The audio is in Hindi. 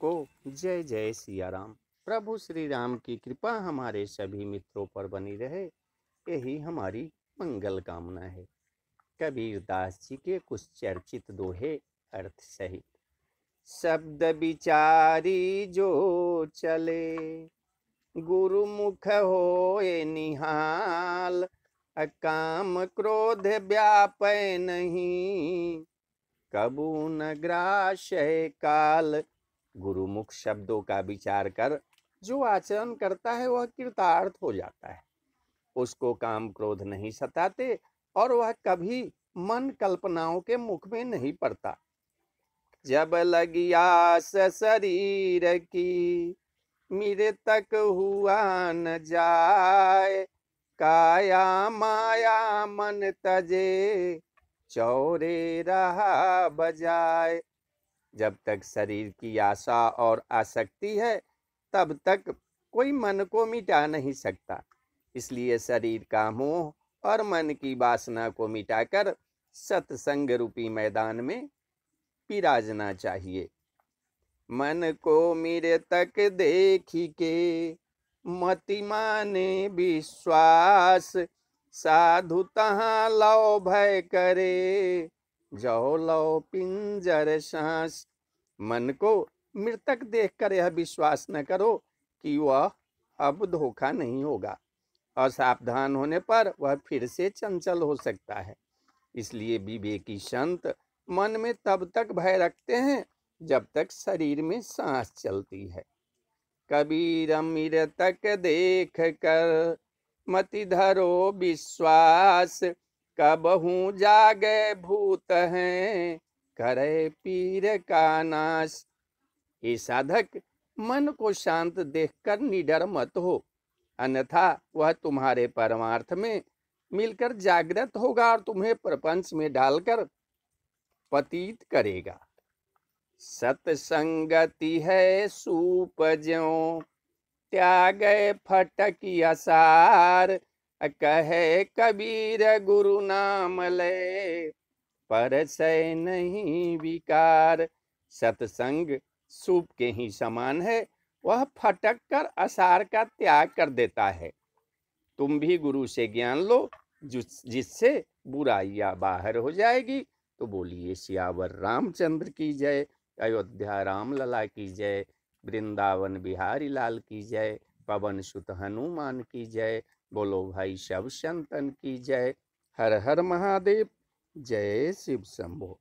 सबको जय जय सिया राम प्रभु श्री राम की कृपा हमारे सभी मित्रों पर बनी रहे, यही हमारी मंगल कामना है। कबीर दास जी के कुछ चर्चित दोहे अर्थ सहित शब्द विचारी जो चले गुरु गुरुमुख होए निहाल, अकाम क्रोध व्यापय नहीं। कबू न ग्राशय काल गुरुमुख शब्दों का विचार कर जो आचरण करता है, वह कृतार्थ हो जाता है। उसको काम क्रोध नहीं सताते और वह कभी मन कल्पनाओं के मुख में नहीं पड़ता। जब लगिया शरीर की, मेरे तक हुआ न जाए। काया माया मन तजे, चौरे रहा बजाए। जब तक शरीर की आशा और आसक्ति है, तब तक कोई मन को मिटा नहीं सकता। इसलिए शरीर का मोह और मन की वासना को मिटाकर सत्संग रूपी मैदान में पिराजना चाहिए। मन को मेरे तक देखी के मति माने विश्वास, साधु तहाँ लो भय करे। जो लो पिंजर सांस। मन को मृतक देखकर यह विश्वास न करो कि वह अब धोखा नहीं होगा। असावधान होने पर वह फिर से चंचल हो सकता है। इसलिए विवेकी संत मन में तब तक भय रखते हैं जब तक शरीर में सांस चलती है। कबीर अमीर तक देख कर मति धरो विश्वास। कबहू जागे भूत हैं, करे पीर का नाश। ये साधक, मन को शांत देखकर निडर मत हो। अन्यथा वह तुम्हारे परमार्थ में मिलकर जागृत होगा और तुम्हें प्रपंच में डालकर पतीत करेगा। सतसंगति है सूप ज्यो त्याग फटक असार कहे कबीर गुरु नाम ले। पर नहीं विकार। सत्संग सूप के ही समान है। वह फटक कर असार का त्याग कर देता है। तुम भी गुरु से ज्ञान लो। जिससे बुराइयाँ बाहर हो जाएगी तो बोलिए सियावर रामचंद्र की जय, अयोध्या राम लला की जय, वृंदावन बिहारी लाल की जय, पवन सुत हनुमान की जय। बोलो भाई शव संतन की जय। हर हर महादेव जय शिव शंभो।